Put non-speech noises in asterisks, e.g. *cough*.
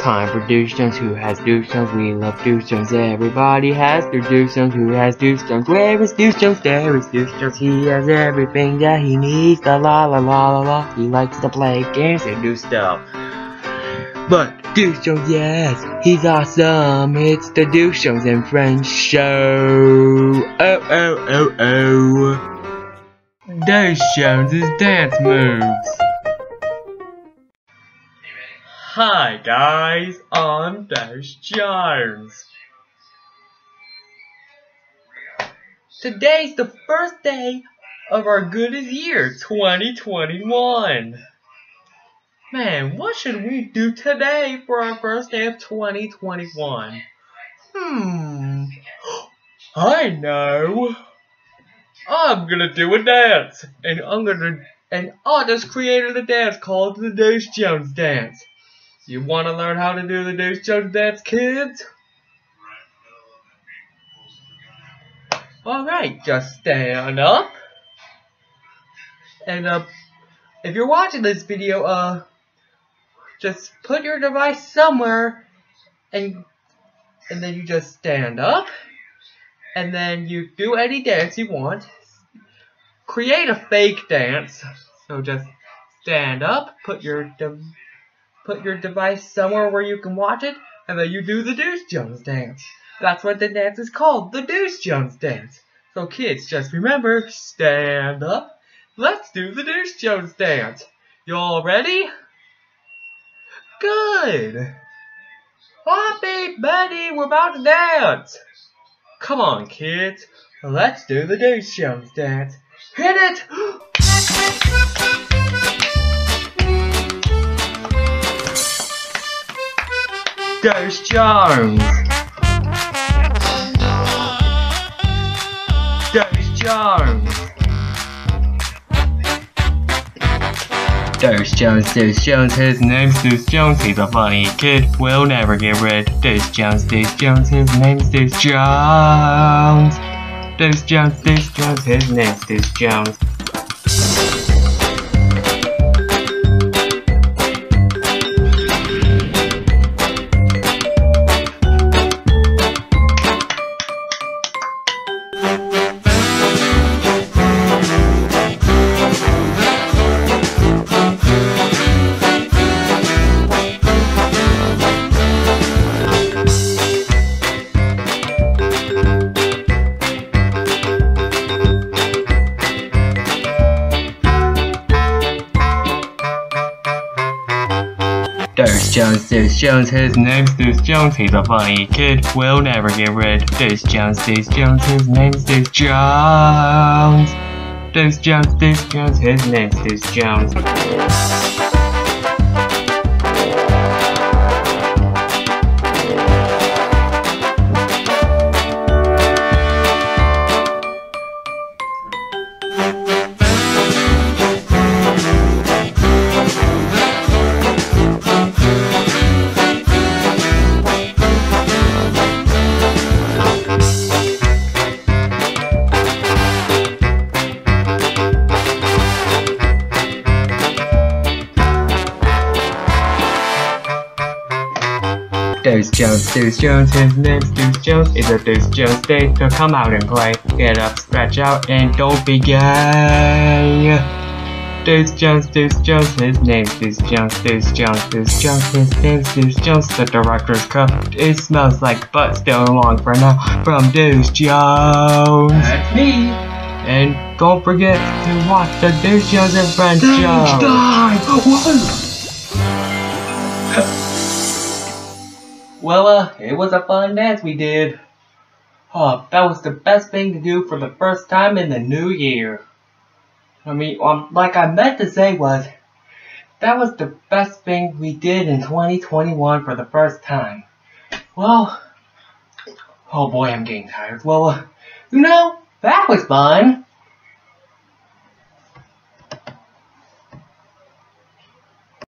time for Duce Jones. Who has Duce Jones? We love Duce Jones. Everybody has their Duce Jones. Who has Duce Jones? Where is Duce Jones? There is Duce Jones. He has everything that he needs. La la la la la la. He likes to play games and do stuff. But Duce Jones, yes, he's awesome. It's the Duce Jones and Friends show. Oh oh oh oh. Duce Jones's dance moves. Hi guys, I'm Duce Jones. Today's the first day of our goodest year, 2021. Man, what should we do today for our first day of 2021? Hmm, I know. I'm gonna do a dance, and I'm gonna, and I just created a dance called the Duce Jones Dance. You want to learn how to do the Duce Jones Dance, kids? Alright, just stand up. And, uh, if you're watching this video, uh, just put your device somewhere and and then you just stand up and then you do any dance you want. Create a fake dance. So just stand up, put your put your device somewhere where you can watch it, and then you do the Duce Jones dance. That's what the dance is called, the Duce Jones dance. So kids, just remember, stand up. Let's do the Duce Jones dance. You all ready? Good. Happy Betty, we're about to dance. Come on, kids. Let's do the Duce Jones dance. Hit it! *gasps* Duce Jones. Duce Jones. Duce Jones, Duce Jones, his name's Duce Jones, he's a funny kid, we'll never get rid. Duce Jones, Duce Jones, his name's Duce Jones. Duce Jones, Duce Jones, his name's Duce Jones. Duce Jones, Duce Jones, his name's Duce Jones, he's a funny kid, we'll never get rid. Duce Jones, Duce Jones, his name's Duce Jones. Duce Jones, Duce Jones, his name's Duce Jones. Duce Jones, Duce Jones, his name's Duce Jones. It's a Duce Jones day, so come out and play. Get up, stretch out, and don't be gay. Duce Jones, Duce Jones, his name's Duce Jones, Duce Jones, Duce Jones, his name's Duce Jones. The director's cut. It smells like butt still long for now. From Duce Jones. That's me. And don't forget to watch the Duce Jones and Friends show. time. Well, uh, it was a fun dance we did. Oh, that was the best thing to do for the first time in the new year. I mean, um, like I meant to say was, that was the best thing we did in 2021 for the first time. Well, oh boy, I'm getting tired. Well, uh, you know, that was fun.